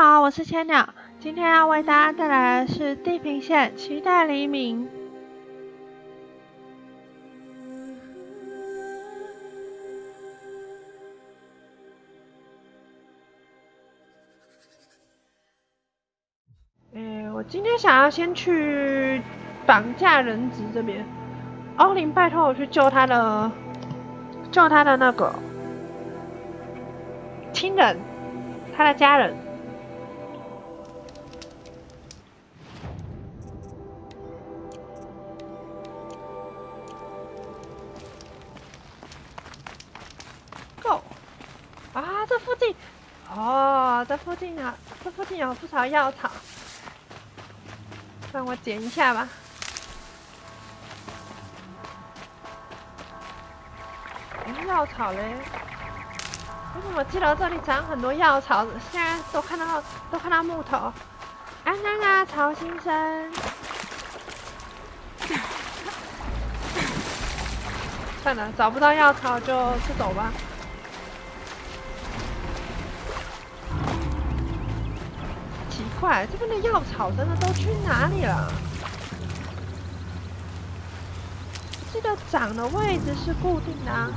好，我是千鸟，今天要为大家带来的是《地平线：期待黎明》。诶，我今天想要先去绑架人质这边。欧林拜托我去救他的，救他的那个亲人，他的家人。这附近啊，这附近有不少药草，让我捡一下吧。药草嘞？我怎么记得这里长很多药草？现在都看到都看到木头。安安啊，曹先生。算了，找不到药草就就走吧。快，这边的药草真的都去哪里了？记得长的位置是固定的。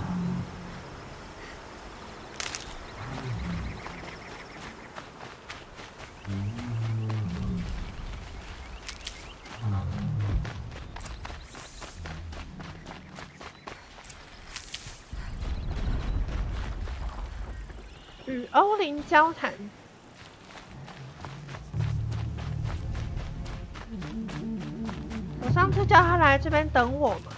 与欧林交谈。我上次叫他来这边等我嘛。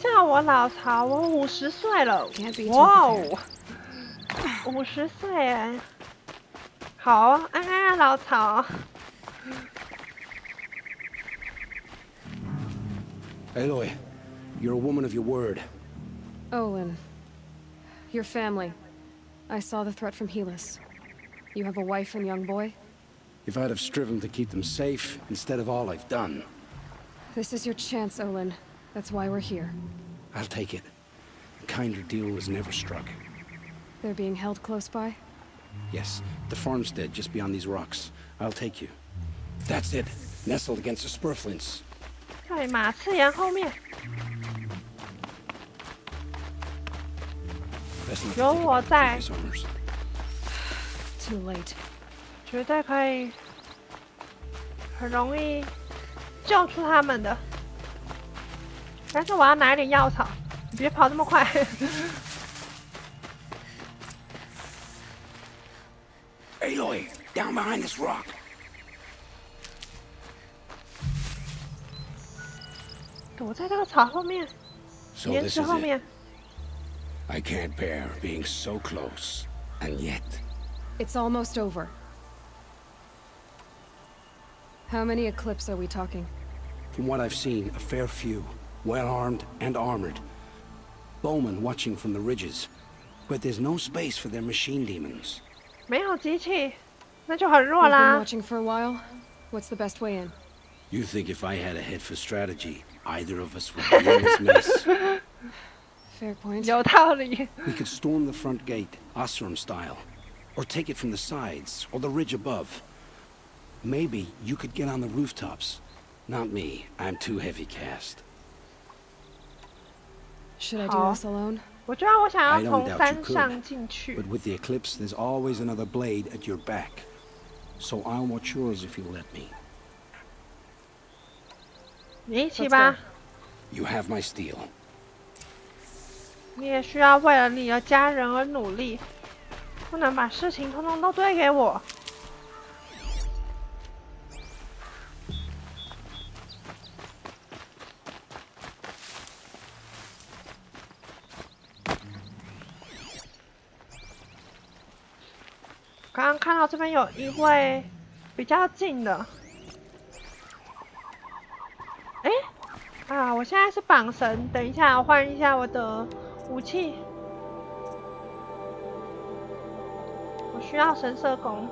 叫我老曹，我五十岁了。哇哦，五十岁哎。好，安安啊，老曹。Aloy, you're a woman of your word. Olin. Your family. I saw the threat from Helis. You have a wife and young boy? If I'd have striven to keep them safe, instead of all I've done. This is your chance, Olin. That's why we're here. I'll take it. A kinder deal was never struck. They're being held close by? Yes, the farmstead just beyond these rocks. I'll take you. That's it. Nestled against the spurflints. 在马刺岩后面， 有我在，Too late. 绝对可以，很容易救出他们的。但是我要拿一点药草，你别跑这么快。Aloy, down behind this rock. 躲在这个草后面，So 岩 this 石 is 后 it. 面。I can't bear being so close. And yet... It's almost over. How many Eclipse are we talking? From what I've seen, a fair few. Well-armed and armored. Bowmen watching from the ridges. But there's no space for their machine demons. 没有机器，那就很弱 We've been 啦。 watching for a while. What's the best way in? You think if I had a head for strategy, either of us would be in this mess? Fair point. 有道理。 We could storm the front gate, Osram style. Or take it from the sides, or the ridge above. Maybe you could get on the rooftops. Not me. I'm too heavy cast. Should I do Aw. this alone? 我觉得我想 I 要 don't 从 doubt you 山 could. 上进去 But。with the eclipse, there's always another blade at your back. So I'll watch yours if you'll let me. 你一起 Let's 吧 go.， You have my steel. 你也需要为了你的家人而努力，不能把事情通通都堆给我。刚刚看到这边有一位比较近的，哎，啊，我现在是绑绳，等一下我换一下我的武器，我需要神射弓。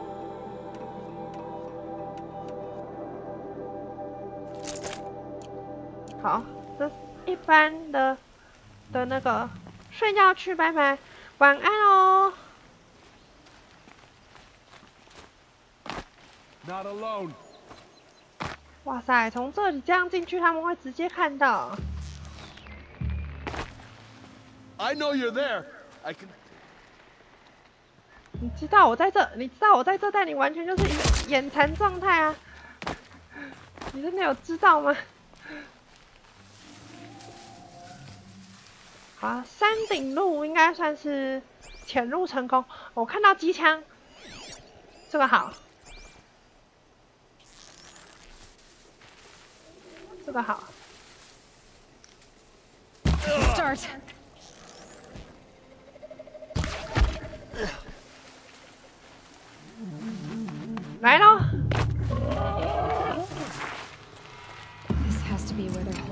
好，这一般的的那个睡觉去，拜拜，晚安哦。Not alone. 哇塞，从这里这样进去，他们会直接看到。I know you're there. I can. 你知道我在这，你知道我在这，但你完全就是眼眼馋状态啊！你真的有知道吗？好，山顶路应该算是潜入成功。我看到机枪，这个好，这个好。Start. 来喽！This has to be where they're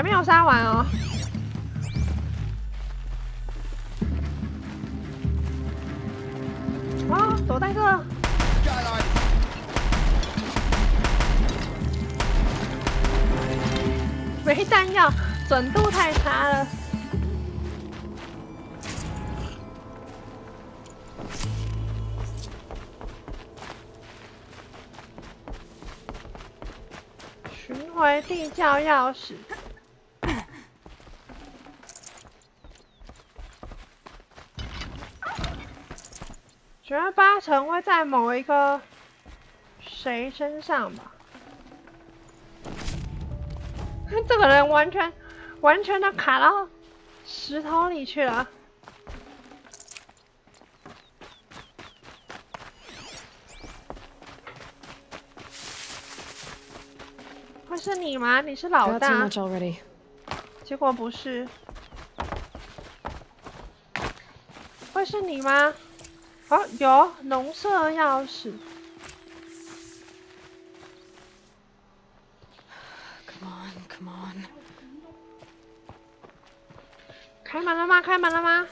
还没有杀完哦。啊，躲在这，Got eyes. 没弹药，准度太差了。寻回地窖钥匙。觉得八成会在某一个谁身上吧。这个人完全完全的卡到石头里去了。会是你吗？你是老大结果不是。会是你吗？哦，有农舍钥匙。Come on, come on. 开门了吗？开门了吗？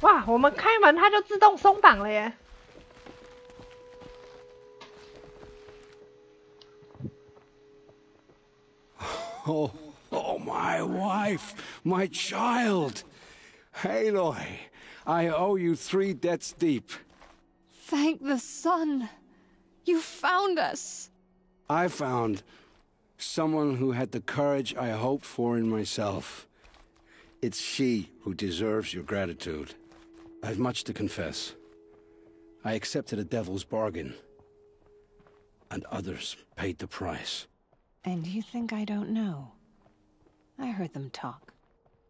哇，我们开门它就自动松绑了耶！Oh, oh, my wife, my child. Aloy, I owe you three debts deep. Thank the sun. You found us. I found someone who had the courage I hoped for in myself. It's she who deserves your gratitude. I've much to confess. I accepted a devil's bargain. And others paid the price. And you think I don't know? I heard them talk.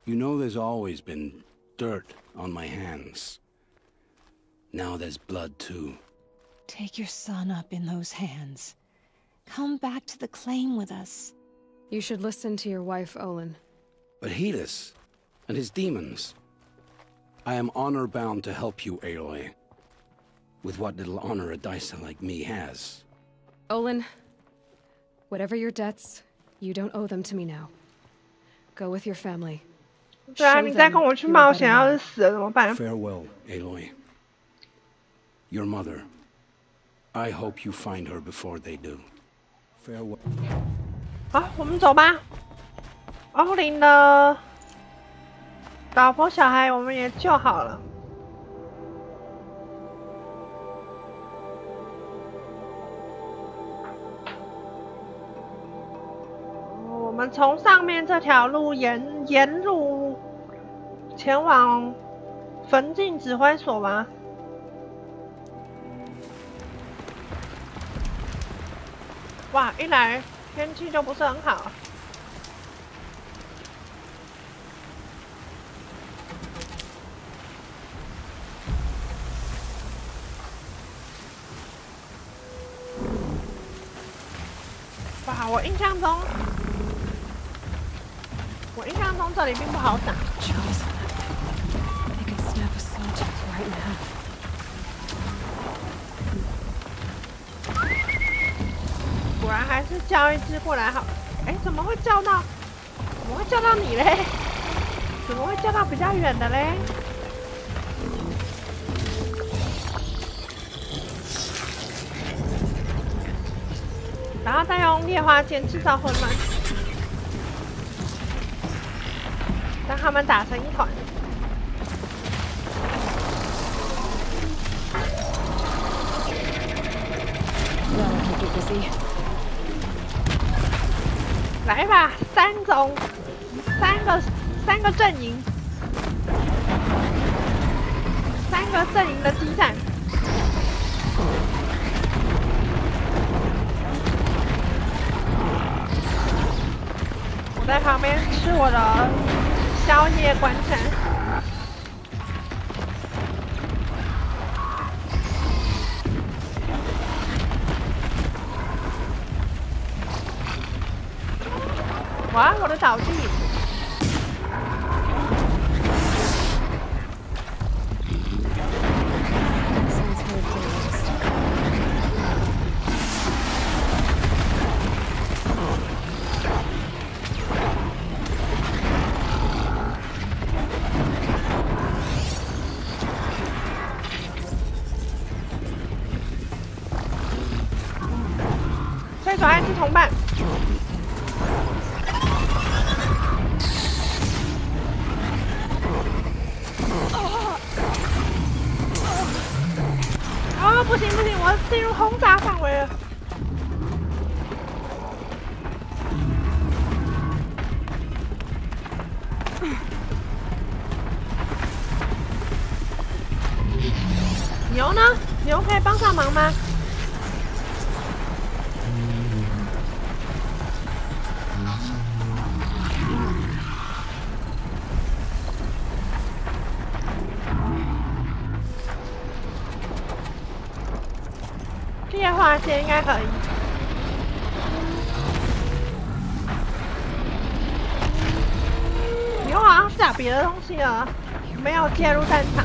You know there's always been dirt on my hands. Now there's blood too. Take your son up in those hands. Come back to the claim with us. You should listen to your wife, Olin. But Helis and his demons. I am honor bound to help you, Aloy. With what little honor a Dyson like me has. Olin, whatever your debts, you don't owe them to me now. Go with your family. 对啊，你再跟我去冒险，要是死了怎么办？Farewell, Aloy. Your mother. I hope you find her before they do. Farewell. 好，我们走吧。奥林的老婆小孩我们也救好了。我们从上面这条路沿沿路前往焚尽指挥所吗？哇，一来天气就不是很好。哇，我印象中，我印象中这里并不好打。果然还是叫一只过来好。哎，怎么会叫到？怎么会叫到你嘞？怎么会叫到比较远的嘞？然后再用烈花剑制造混乱，让他们打成一团。Busy. 来吧，三种，三个，三个阵营，三个阵营的激战。我在旁边吃我的宵夜观战。我的岛地！可以帮上忙吗？烈化剑应该可以。牛好像是打别的东西了，没有介入战场。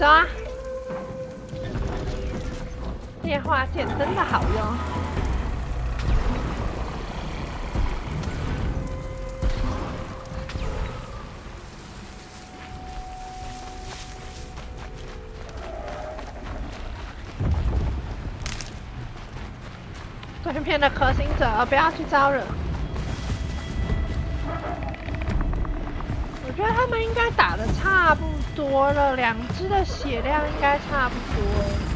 再抓！电话线真的好用。对面的核心者，不要去招惹。觉得他们应该打的差不多了，两只的血量应该差不多。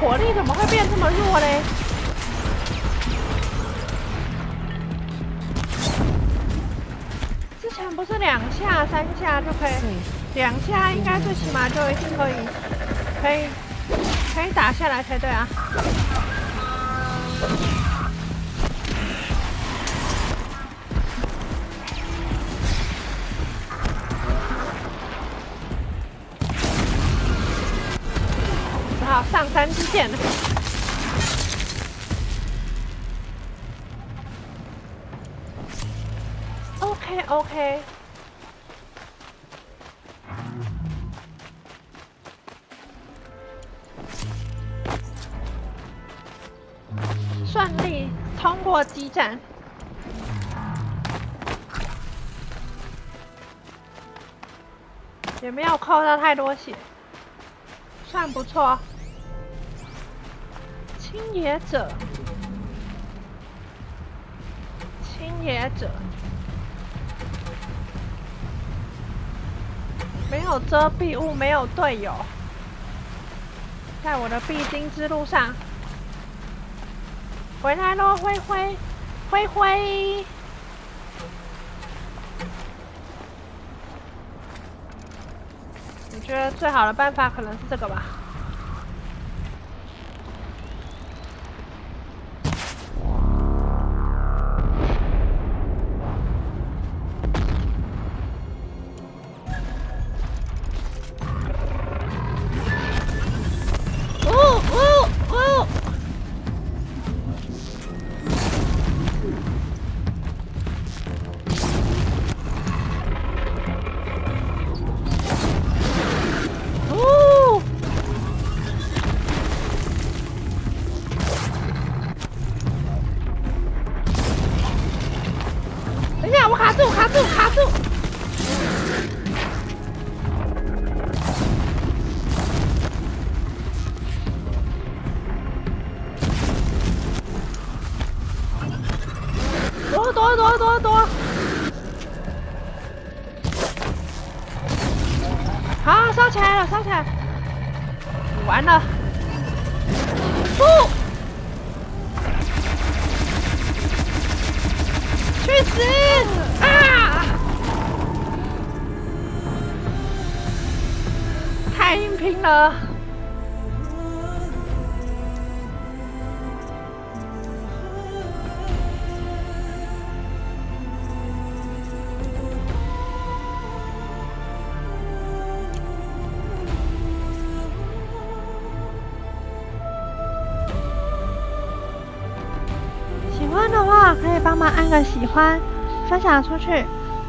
火力怎么会变这么弱嘞？之前不是两下、三下就可以，两下应该最起码就一定可以，可以，可以打下来才对啊。三支箭呢？ok ok，顺利通过激战，也没有扣到太多血，算不错。青野者，青野者，没有遮蔽物，没有队友，在我的必经之路上，回来喽，灰灰，灰灰。我觉得最好的办法可能是这个吧。完了！不！去死！啊！太硬拼了！忙按个喜欢，分享出去，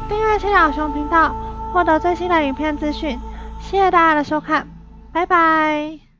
订阅七小熊频道，获得最新的影片资讯。谢谢大家的收看，拜拜。